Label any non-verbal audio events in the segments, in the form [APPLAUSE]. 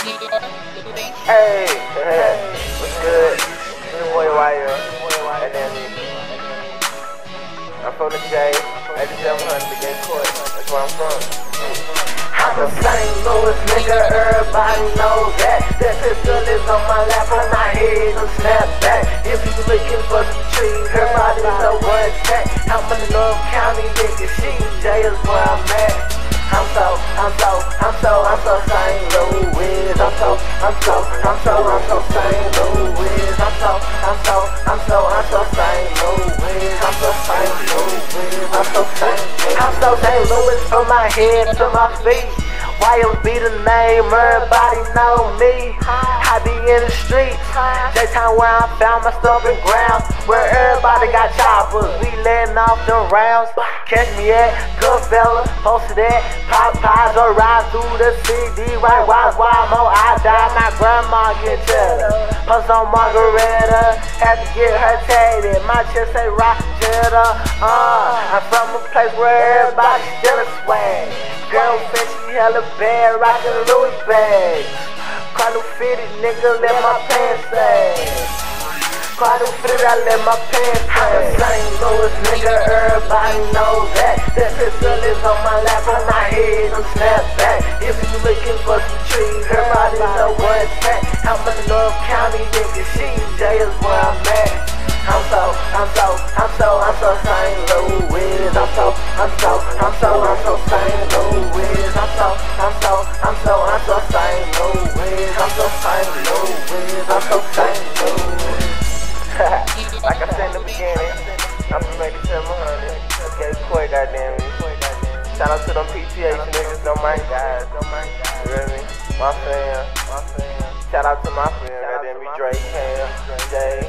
Hey, what's good? It's your boy Wire, and then I'm from the J, 8700 Gay Court. That's where I'm from. I'm a St. Louis nigga, everybody knows that. That pistol is on my lap, on my head, no snap back. If you looking for some trees, everybody know what's that. I'm in North County, nigga, she J is where so, I'm so, St. Louis. I'm so St. Louis. I'm so St. I'm so St. Louis from my head to my feet. YMB the name, everybody know me. I be in the streets. Time where I found my stomping ground. Where everybody got choppers. We letting off them rounds. Catch me at Goodfella, posted at Popeyes or ride through the CD. Right, why, why, mo, I die. Grandma get cheddar. Post on Margarita, had to get her tatted. My chest ain't rock cheddar. Uh, I'm from a place where everybody still a swag. Girl said she hella bad, rockin' Louis bags. Cardo fitted, nigga, let my pants say. Cardo fitted, I let my pants say. St. Louis, nigga, everybody knows that. That pistol is on my lap, on my head, I'm snap I'm in North County, nigga, she is where I'm at. I'm so, I'm so, I'm so, I'm so St. Louis. I'm so, I'm so, I'm so, I'm so St. Louis. I'm so, I'm so, I'm so, I'm so St. Louis. I'm so St. Louis. I'm so St. Louis. [LAUGHS] like I said in the beginning, I'm from 8700 Gay Court, goddamn me. Shout out to them PTH niggas, don't mind guys. Me? My fam, my friend, goddamn me, Drake, Cam, Jay,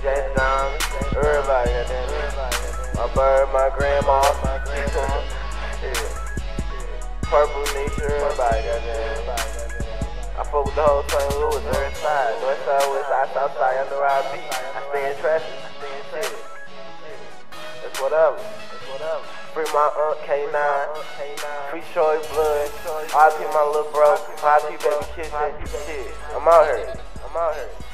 Jay Don, everybody, goddamn me. My bird, my grandma, yeah. [LAUGHS] Purple Nisha, everybody, goddamn. I fuck with the whole St. Louis, every side, north side, west side, south side, I know where I be. I stay in traffic. That's whatever. That's whatever. Free my Aunt K9, free Troy Blood, RP my little bro, RP baby kitchen, shit. I'm out here. I'm out here.